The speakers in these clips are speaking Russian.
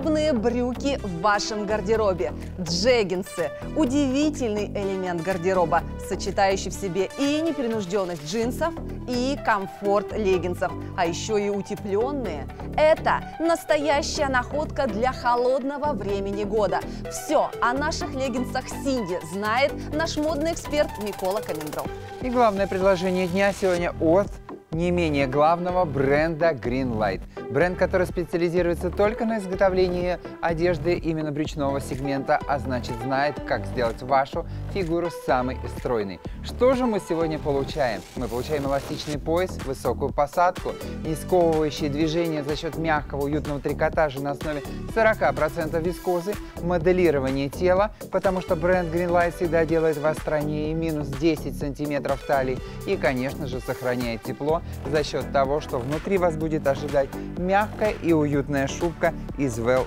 удобные брюки в вашем гардеробе. Джеггинсы – удивительный элемент гардероба, сочетающий в себе и непринужденность джинсов, и комфорт леггинсов, а еще и утепленные. Это настоящая находка для холодного времени года. Все о наших леггинсах Синди знает наш модный эксперт Микола Камендров. И главное предложение дня сегодня от не менее главного бренда Greenlight. Бренд, который специализируется только на изготовлении одежды именно брючного сегмента, а значит знает, как сделать вашу фигуру самой стройной. Что же мы сегодня получаем? Мы получаем эластичный пояс, высокую посадку, не сковывающие движения за счет мягкого уютного трикотажа на основе 40% вискозы, моделирование тела, потому что бренд Greenlight всегда делает вас стройнее минус 10 сантиметров талии и, конечно же, сохраняет тепло за счет того, что внутри вас будет ожидать мягкая и уютная шубка из Well.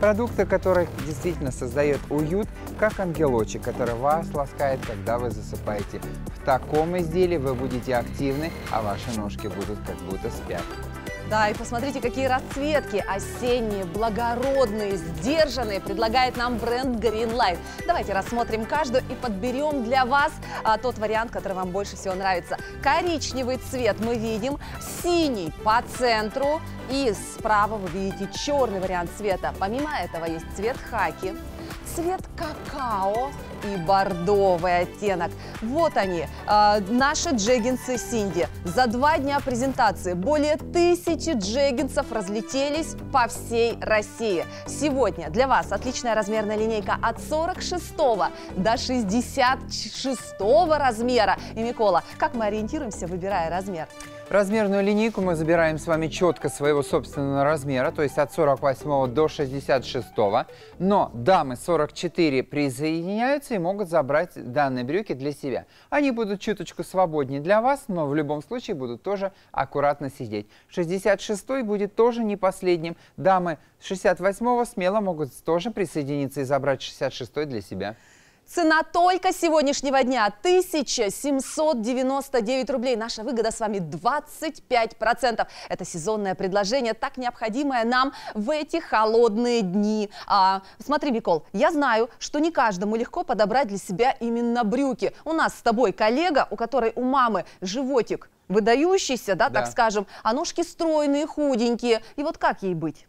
Продукты, который действительно создает уют, как ангелочек, который вас ласкает, когда вы засыпаете. В таком изделии вы будете активны, а ваши ножки будут как будто спят. Да, и посмотрите, какие расцветки осенние, благородные, сдержанные предлагает нам бренд Greenlight. Давайте рассмотрим каждую и подберем для вас а, тот вариант, который вам больше всего нравится. Коричневый цвет мы видим, синий по центру и справа вы видите черный вариант цвета. Помимо этого есть цвет хаки, цвет какао и бордовый оттенок. Вот они, э, наши джеггинсы Синди. За два дня презентации более тысячи джеггинсов разлетелись по всей России. Сегодня для вас отличная размерная линейка от 46 до 66 размера. И, Микола, как мы ориентируемся, выбирая размер? Размерную линейку мы забираем с вами четко своего собственного размера, то есть от 48 до 66. Но дамы 44 присоединяются и могут забрать данные брюки для себя. Они будут чуточку свободнее для вас, но в любом случае будут тоже аккуратно сидеть. 66 будет тоже не последним. Дамы 68 смело могут тоже присоединиться и забрать 66 для себя. Цена только сегодняшнего дня 1799 рублей. Наша выгода с вами 25%. Это сезонное предложение, так необходимое нам в эти холодные дни. А, смотри, Микол, я знаю, что не каждому легко подобрать для себя именно брюки. У нас с тобой коллега, у которой у мамы животик выдающийся, да, да. так скажем, а ножки стройные, худенькие. И вот как ей быть?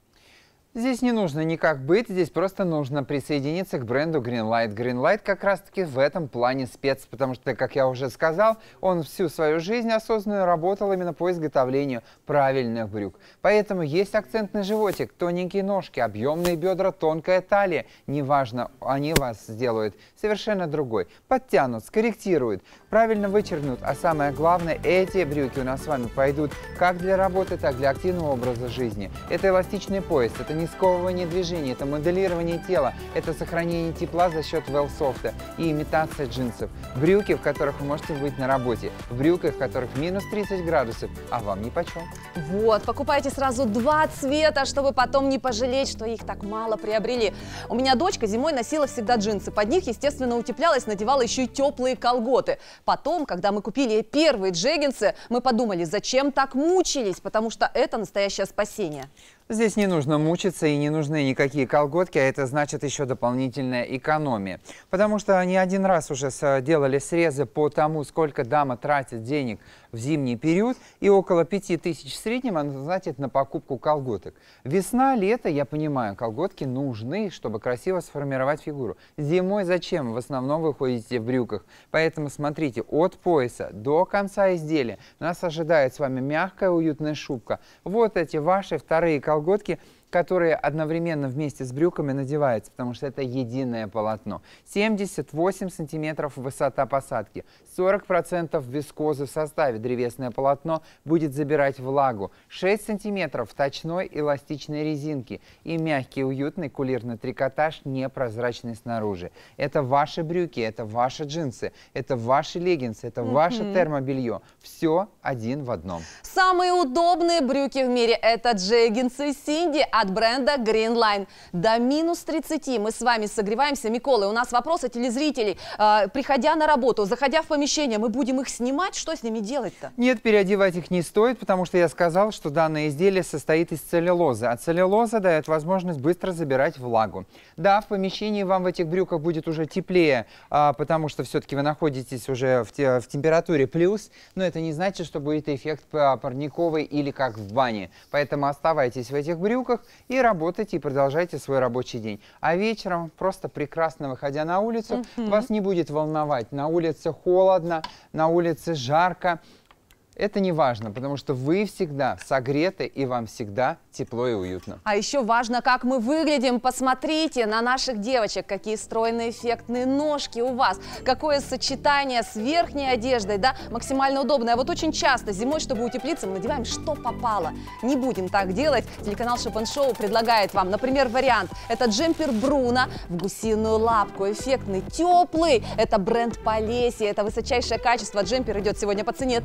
Здесь не нужно никак быть, здесь просто нужно присоединиться к бренду Greenlight. Greenlight как раз-таки в этом плане спец, потому что, как я уже сказал, он всю свою жизнь осознанно работал именно по изготовлению правильных брюк. Поэтому есть акцентный животик, тоненькие ножки, объемные бедра, тонкая талия. Неважно, они вас сделают совершенно другой. Подтянут, скорректируют, правильно вычеркнут. А самое главное, эти брюки у нас с вами пойдут как для работы, так и для активного образа жизни. Это эластичный пояс, это не сковывание движений, это моделирование тела, это сохранение тепла за счет велсофта и имитация джинсов. Брюки, в которых вы можете быть на работе, в брюках, в которых минус 30 градусов, а вам ни почем. Вот, покупайте сразу два цвета, чтобы потом не пожалеть, что их так мало приобрели. У меня дочка зимой носила всегда джинсы. Под них, естественно, утеплялась, надевала еще и теплые колготы. Потом, когда мы купили первые джеггинсы, мы подумали, зачем так мучились, потому что это настоящее спасение. Здесь не нужно мучиться и не нужны никакие колготки, а это значит еще дополнительная экономия. Потому что они один раз уже делали срезы по тому, сколько дама тратит денег в зимний период, и около 5000 в среднем она тратит на покупку колготок. Весна, лето, я понимаю, колготки нужны, чтобы красиво сформировать фигуру. Зимой зачем? В основном вы ходите в брюках. Поэтому смотрите, от пояса до конца изделия нас ожидает с вами мягкая уютная шубка. Вот эти ваши вторые колготки колготки, которые одновременно вместе с брюками надеваются, потому что это единое полотно. 78 сантиметров высота посадки, 40% вискозы в составе. Древесное полотно будет забирать влагу. 6 сантиметров точной эластичной резинки и мягкий уютный кулирный трикотаж, непрозрачный снаружи. Это ваши брюки, это ваши джинсы, это ваши леггинсы, это ваше термобелье. Все один в одном. Самые удобные брюки в мире – это джеггинсы Синди от бренда Green Line. До минус 30 мы с вами согреваемся. Микола, у нас вопрос от телезрителей. А, приходя на работу, заходя в помещение, мы будем их снимать? Что с ними делать-то? Нет, переодевать их не стоит, потому что я сказал, что данное изделие состоит из целлюлозы. А целлюлоза дает возможность быстро забирать влагу. Да, в помещении вам в этих брюках будет уже теплее, а, потому что все-таки вы находитесь уже в, те, в температуре плюс, но это не значит, что будет эффект парниковый или как в бане. Поэтому оставайтесь в этих брюках и работайте, и продолжайте свой рабочий день. А вечером, просто прекрасно выходя на улицу, -hmm. вас не будет волновать. На улице холодно, на улице жарко. Это не важно, потому что вы всегда согреты и вам всегда тепло и уютно. А еще важно, как мы выглядим. Посмотрите на наших девочек, какие стройные эффектные ножки у вас, какое сочетание с верхней одеждой, да, максимально удобное. Вот очень часто зимой, чтобы утеплиться, мы надеваем что попало. Не будем так делать. Телеканал Шопен Шоу предлагает вам, например, вариант. Это джемпер Бруно в гусиную лапку, эффектный, теплый. Это бренд Полесье, это высочайшее качество. Джемпер идет сегодня по цене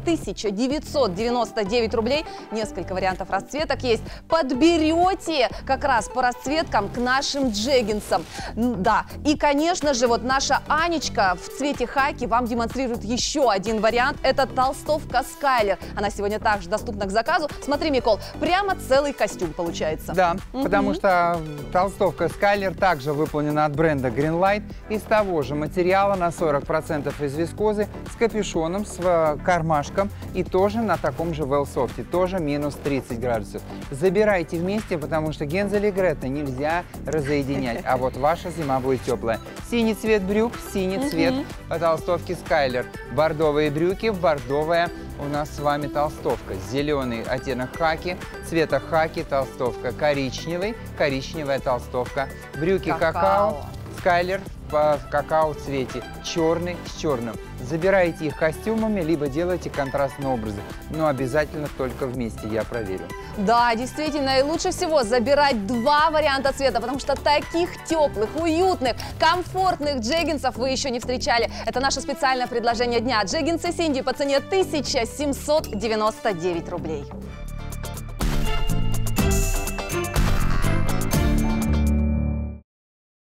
1999 рублей. Несколько вариантов расцветок есть подберете как раз по расцветкам к нашим джеггинсам. Да, и, конечно же, вот наша Анечка в цвете хаки вам демонстрирует еще один вариант. Это толстовка Скайлер. Она сегодня также доступна к заказу. Смотри, Микол, прямо целый костюм получается. Да, угу. потому что толстовка Скайлер также выполнена от бренда Greenlight из того же материала на 40% из вискозы с капюшоном, с э, кармашком и тоже на таком же велсофте, тоже минус 30 градусов. Забирайте вместе, потому что Гензель и Грета нельзя разоединять. А вот ваша зима будет теплая. Синий цвет брюк, синий цвет толстовки Скайлер. Бордовые брюки, бордовая у нас с вами толстовка. Зеленый оттенок хаки, цвета хаки, толстовка коричневый, коричневая толстовка. Брюки какао, какао Скайлер в какао цвете, черный с черным. Забирайте их костюмами, либо делайте контрастные образы, но обязательно только вместе, я проверю. Да, действительно, и лучше всего забирать два варианта цвета, потому что таких теплых, уютных, комфортных джеггинсов вы еще не встречали. Это наше специальное предложение дня. Джеггинсы Синди по цене 1799 рублей.